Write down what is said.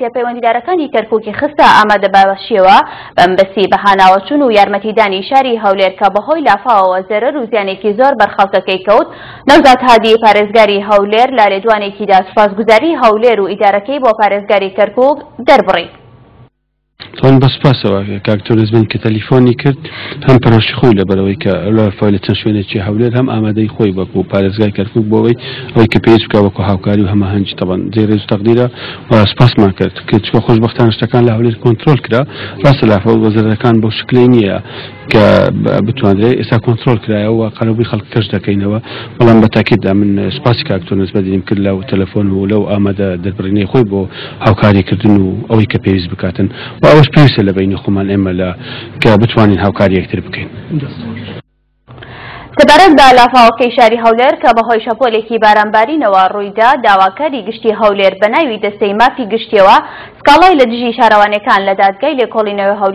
کە پەیوەندیدارەکانی کەرکوکی خستە ئامادە بەشیەوە بەمبەستی بەهاناوەچون و یارمەتیدانی شاری هەولێر کە بەهۆی لافاوەوە زەرەر و زیانێکی زۆر بەر خەڵکەکەی کەوت نەوزاد هادی پارێزگاری هەولێر لە لێدوانێکیدا سوپاسگوزاری هەولێر و ئیدارەکەی بۆ پارێزگاری کەرکوک دەربڕی. تۆن بە سوپاسەوە کاک تۆرز من کە تەلیفۆنی کرد هەم پەرۆشی خۆی لەبەرەوەی کە لەفای لە چەند شوێنێکی هەولێر هەم ئامادەی خۆی بەکو پارێزگای کەرکک بۆەوەی ئەوەی کە پێیس بکە وەکو هاوکاری و هەماهەنگی تەبان جێ ڕێز تەقدیرە و سپاسمان کرد کە چکە خۆشببختان شتەکان لە هەولێر کۆنتترۆل کرا ڕاستە لافە وەزرەکان بۆ شکلی نییە کە بتواندرێ ئێستا کۆنتترۆل کرایە و قەرەبووی خەڵک کەش دەکەینەوە بەڵام بە تاکیدا من سپاسی کاکتۆ نسبەدیم کرد لە و تەلەفۆن و لەو ئامادە دەربڕینەی خۆی بۆ هاوکاری کردن و ئەوەی کە پێویست بکاتن و ئەوەش پێویستە لە بینی خۆمان ئێمە لە کە بتوانین هاوکاری یەکتر بکەین. سەبارەت بە لافاوەکەی شاری هەولێر کە بەهۆی شەپۆلێکی بارانبارینەوە روویدا، داواکاری گشتی هەولێر بەناوی دەستەی مافی گشتیەوە سکاڵای لە دژی شارەوانیەکان لە دادگای لێکۆڵینەوەی هەولێر